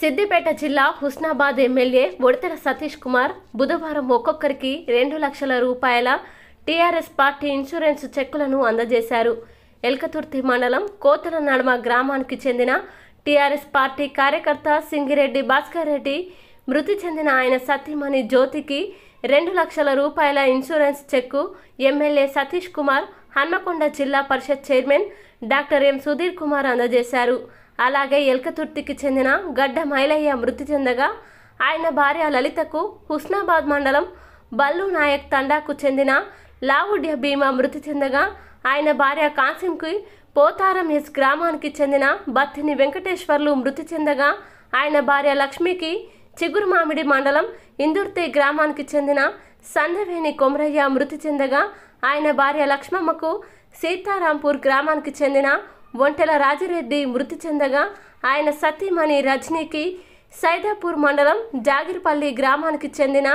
సిద్దిపేట జిల్లా హుస్నాబాద్ ఎమ్మెల్యే బొడతెల సతీష్ కుమార్ బుధవారం ఒక్కొక్కరికి రెండు లక్షల రూపాయల టీఆర్ఎస్ పార్టీ ఇన్సూరెన్స్ చెక్కులను అందజేశారు. ఎల్కతుర్తి మండలం కోతల నడమ గ్రామానికి చెందిన టీఆర్ఎస్ పార్టీ కార్యకర్త సింగిరెడ్డి భాస్కర్ రెడ్డి మృతి చెందిన ఆయన సతీమణి జ్యోతికి రెండు లక్షల రూపాయల insurance cheque MLA Satish Kumar Hanmakonda జిల్లా పరిషత్ chairman doctor M Sudhir Kumar అందజేశారు. అలాగే ఎల్కతుర్తికి చెందిన గడ్డ మైలయ్య మృతి చెందగా ఆయన భార్య లలితకు హుస్నాబాద్ మండలం బల్లు నాయక్ తండాకు చెందిన లావుడ్య భీమా మృతి చెందగా ఆయన భార్య కాసింకి పోతారం ఎస్ గ్రామానికి చెందిన బత్తిని వెంకటేశ్వర్లు మృతి చెందగా ఆయన భార్య లక్ష్మికి చిగురుమామిడి మండలం ఇందుర్తి గ్రామానికి చెందిన సందవేణి కొమరయ్య మృతి చెందగా ఆయన భార్య లక్ష్మమ్మకు సీతారాంపూర్ గ్రామానికి చెందిన ఒంటెల రాజిరెడ్డి మృతి చెందగా ఆయన సతీమణి రజనీకి సైదాపూర్ మండలం జాగిరిపల్లి గ్రామానికి చెందిన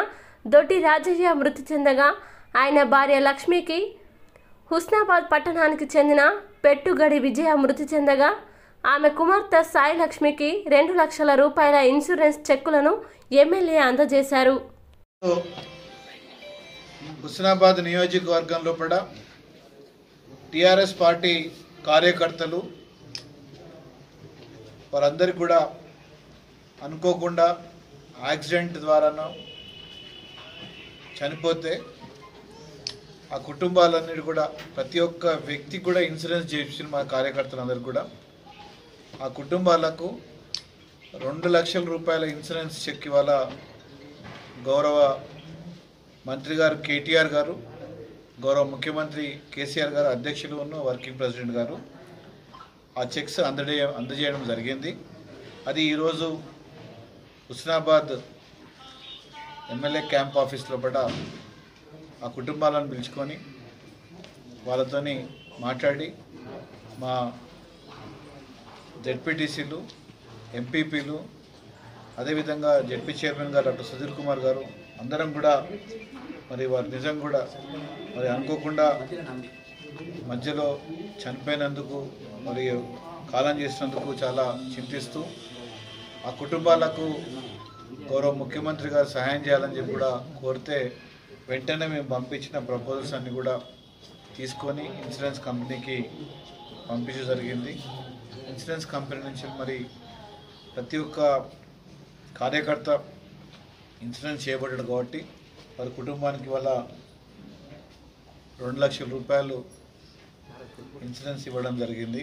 దొడ్డి రాజయ్య మృతి చెందగా ఆయన భార్య లక్ష్మికి హుస్నాబాద్ పట్టణానికి చెందిన పెట్టుగడి విజయ మృతి చెందగా ఆమె కుమార్తె సాయి లక్ష్మికి రెండు లక్షల రూపాయల ఇన్సూరెన్స్ చెక్కులను ఎమ్మెల్యే అందజేశారు. హుస్నాబాద్ నియోజకవర్గంలో కూడా టిఆర్ఎస్ పార్టీ కార్యకర్తలు వారందరికీ కూడా అనుకోకుండా యాక్సిడెంట్ ద్వారానో చనిపోతే ఆ కుటుంబాలన్నిటి కూడా ప్రతి ఒక్క వ్యక్తి కూడా ఇన్సూరెన్స్ చేయించిన మా కార్యకర్తలందరూ కూడా ఆ కుటుంబాలకు రెండు లక్షల రూపాయల ఇన్సూరెన్స్ చెక్ ఇవాళ గౌరవ మంత్రి గారు కేటీఆర్ గారు. గౌరవ ముఖ్యమంత్రి కేసీఆర్ గారు అధ్యక్షులు ఉన్న వర్కింగ్ ప్రెసిడెంట్ గారు. ఆ చెక్స్ అందజే అందజేయడం జరిగింది. అది ఈరోజు హుస్నాబాద్ ఎమ్మెల్యే క్యాంప్ ఆఫీస్లో పట ఆ కుటుంబాలను పిలుచుకొని వాళ్ళతోని మాట్లాడి మా జెడ్పీటీసీలు ఎంపీపీలు అదేవిధంగా జెడ్పీ చైర్మన్ గారు డాక్టర్ సుధీర్ కుమార్ గారు అందరం కూడా మరి వారు నిజం కూడా మరి అనుకోకుండా మధ్యలో చనిపోయినందుకు మరియు కాలం చేసినందుకు చాలా చింతిస్తూ ఆ కుటుంబాలకు గౌరవ ముఖ్యమంత్రి గారు సహాయం చేయాలని చెప్పి కూడా కోరితే వెంటనే మేము పంపించిన ప్రపోజల్స్ అన్ని కూడా తీసుకొని ఇన్సూరెన్స్ కంపెనీకి పంపించడం జరిగింది. ఇన్సూరెన్స్ కంపెనీ నుంచి మరి ప్రతి ఒక్క కార్యకర్త ఇన్సూరెన్స్ చేయబడ్డాడు కాబట్టి వారి కుటుంబానికి వల్ల రెండు లక్షల రూపాయలు ఇన్సూరెన్స్ ఇవ్వడం జరిగింది.